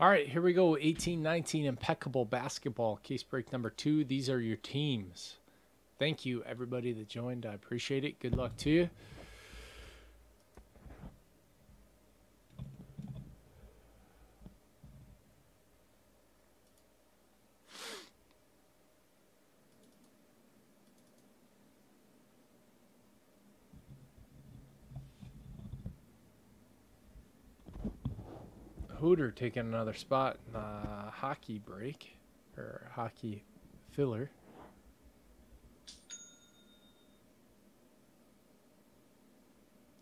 All right, here we go. 1819 impeccable basketball case break number two. These are your teams. Thank you, everybody that joined. I appreciate it. Good luck to you. Hooter taking another spot in the hockey break or hockey filler.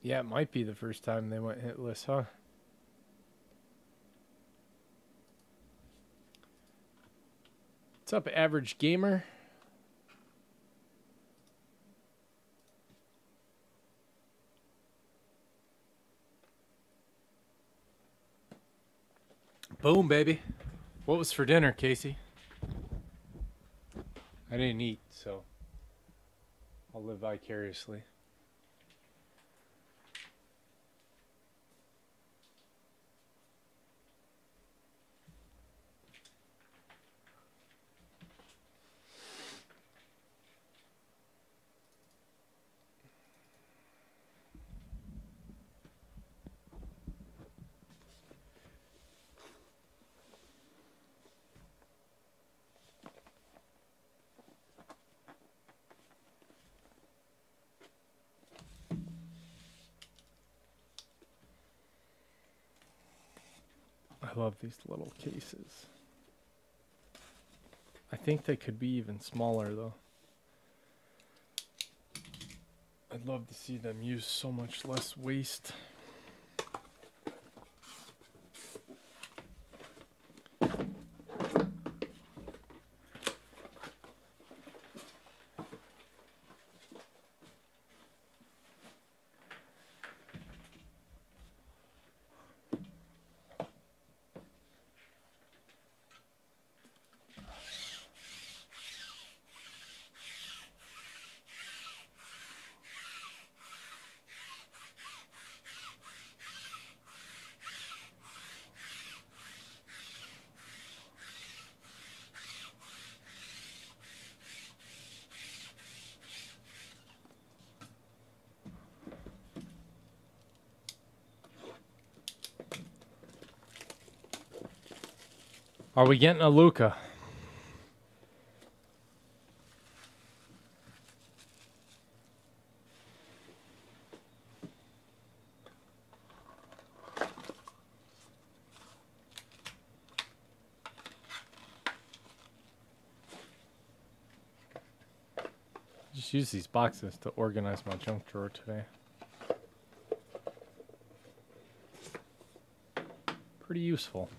Yeah, it might be the first time they went hitless, huh? What's up, average gamer? Boom, baby. What was for dinner, Casey? I didn't eat, so I'll live vicariously. I love these little cases. I think they could be even smaller though. I'd love to see them use so much less waste. Are we getting a Luka? Just use these boxes to organize my junk drawer today. Pretty useful.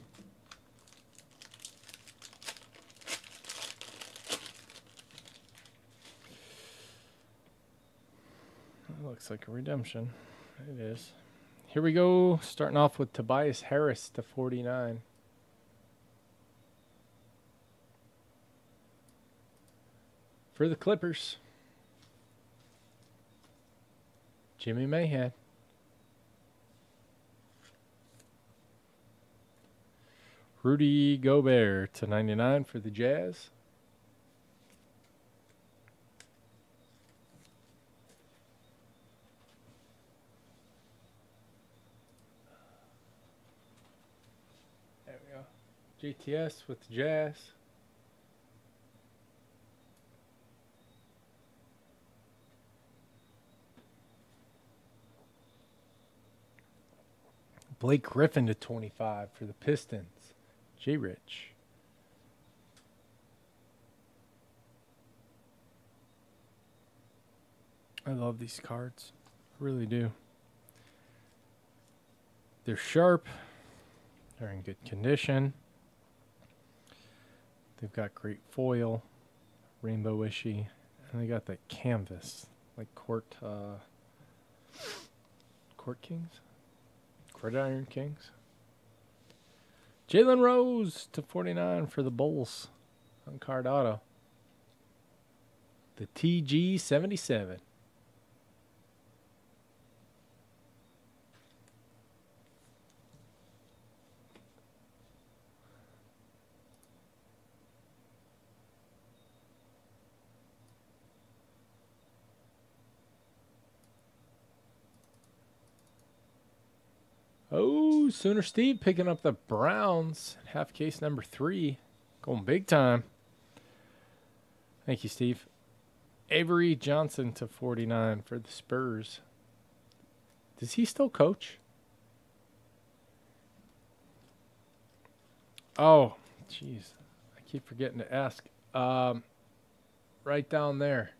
Looks like a redemption. It is. Here we go. Starting off with Tobias Harris to 49. For the Clippers. Jimmy Mayhead. Rudy Gobert to 99 for the Jazz. There GTS with Jazz. Blake Griffin to 25 for the Pistons. J Rich. I love these cards. I really do. They're sharp. They're in good condition. They've got great foil, rainbow ishy, and they got that canvas, like court, uh, court kings, court iron kings. Jalen Rose to 49 for the Bulls on card auto. The TG77. Sooner Steve picking up the Browns. Half case number three. Going big time. Thank you, Steve. Avery Johnson to 49 for the Spurs. Does he still coach? Oh, jeez. I keep forgetting to ask. Um, right down there.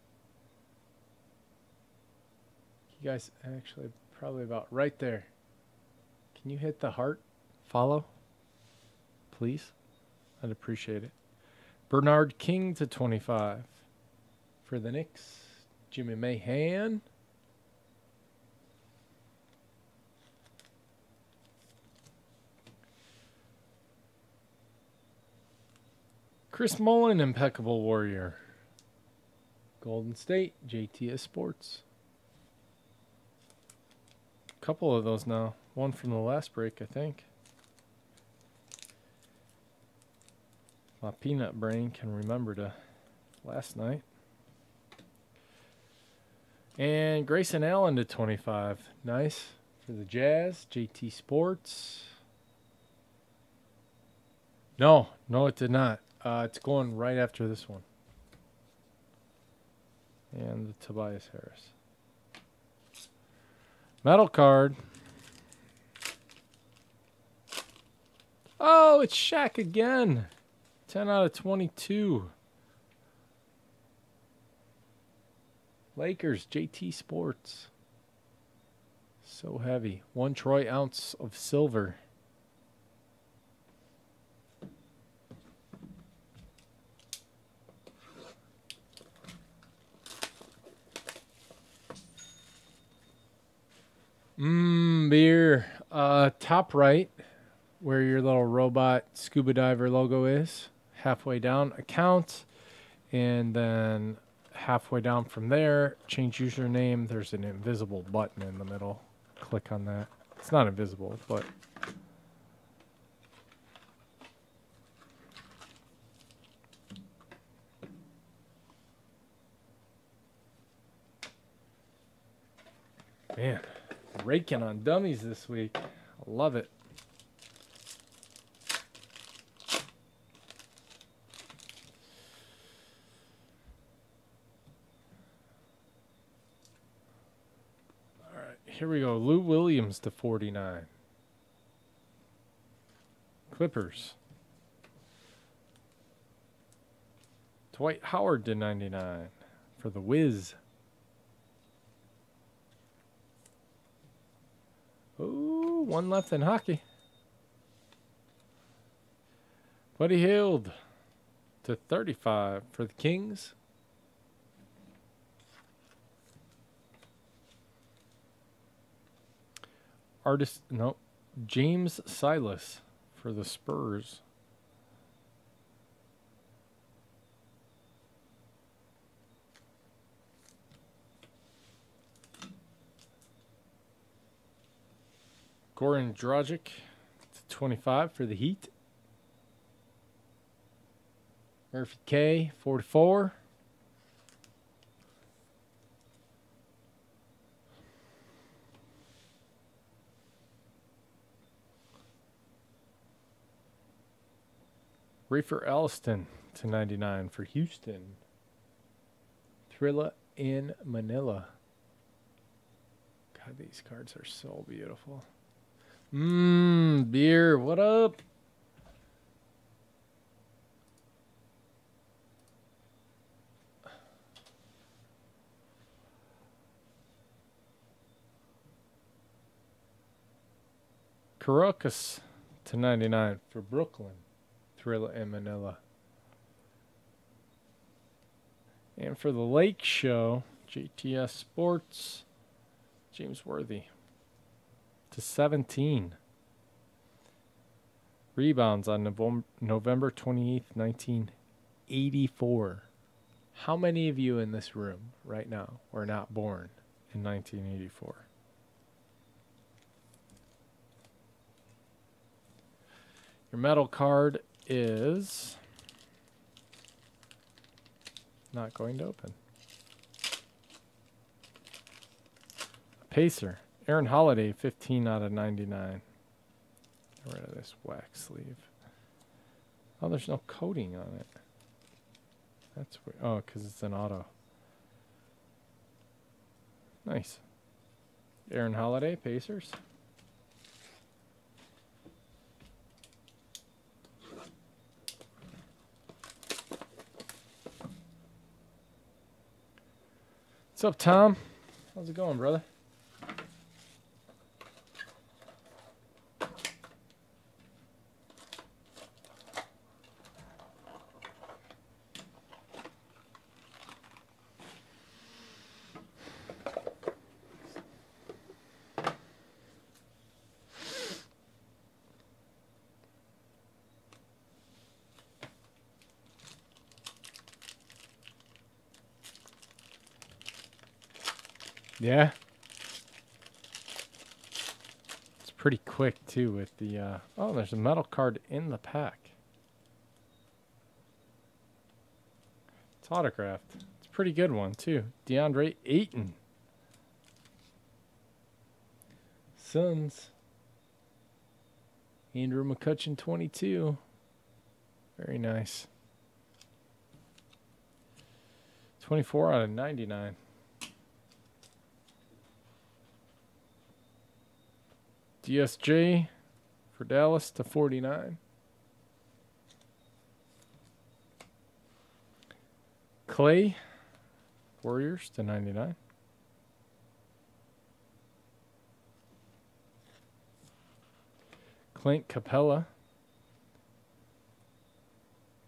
You guys actually probably about right there. Can you hit the heart follow? Please? I'd appreciate it. Bernard King to 25 for the Knicks. Jimmy Mahan. Chris Mullin, Impeccable Warrior. Golden State, JTS Sports. A couple of those now. One from the last break, I think. My peanut brain can remember to last night. And Grayson Allen to 25. Nice for the Jazz. JT Sports. No, no, it did not. Uh, it's going right after this one. And the Tobias Harris. Metal card. Oh, it's Shaq again. 10 out of 22. Lakers, JT Sports. So heavy. One troy ounce of silver. Mmm, beer. Uh, top right, where your little robot scuba diver logo is, halfway down, account, and then halfway down from there, change username. There's an invisible button in the middle. Click on that. It's not invisible, but. Man raking on dummies this week. I love it. All right, here we go. Lou Williams to 49. Clippers. Dwight Howard to 99 for the Wiz. Ooh, one left in hockey. Buddy Hield to 35 for the Kings. Artist, no, James Silas for the Spurs. Goran Dragic to 25 for the Heat. Murphy K, 44. Rafer Alston to 99 for Houston. Thrilla in Manila. God, these cards are so beautiful. Mmm, beer. What up? Caracas to 99 for Brooklyn. Thrilla in Manila. And for the Lake Show, JTS Sports, James Worthy to 17. Rebounds on November 28th, 1984. How many of you in this room right now were not born in 1984? Your metal card is not going to open. Pacer. Aaron Holiday, 15 out of 99. Get rid of this wax sleeve. Oh, there's no coating on it. That's weird. Oh, because it's an auto. Nice. Aaron Holiday, Pacers. What's up, Tom? How's it going, brother? Yeah. It's pretty quick too with the uh oh there's a metal card in the pack. It's autographed. It's a pretty good one too. DeAndre Ayton. Suns. Andrew McCutcheon 22. Very nice. 24 out of 99. DSJ for Dallas to 49. Clay, Warriors to 99. Clint Capela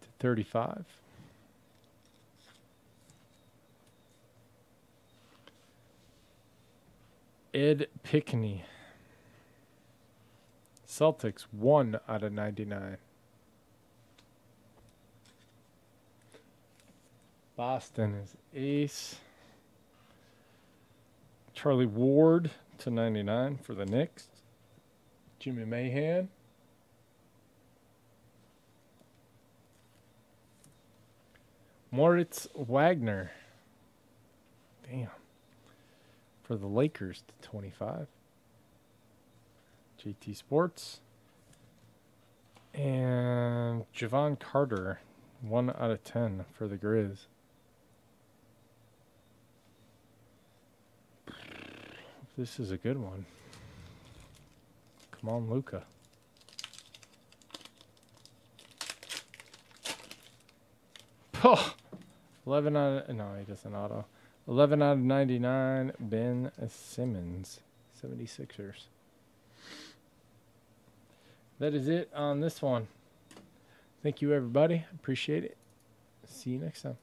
to 35. Ed Pinckney. Celtics, 1 out of 99. Boston is ace. Charlie Ward to 99 for the Knicks. Jimmy Mahan. Moritz Wagner. Damn. For the Lakers to 25. JT Sports. And Jevon Carter, 1 out of 10 for the Grizz. This is a good one. Come on, Luka. Oh, 11 out of, no, he doesn't auto. 11 out of 99, Ben Simmons, 76ers. That is it on this one. Thank you, everybody. Appreciate it. See you next time.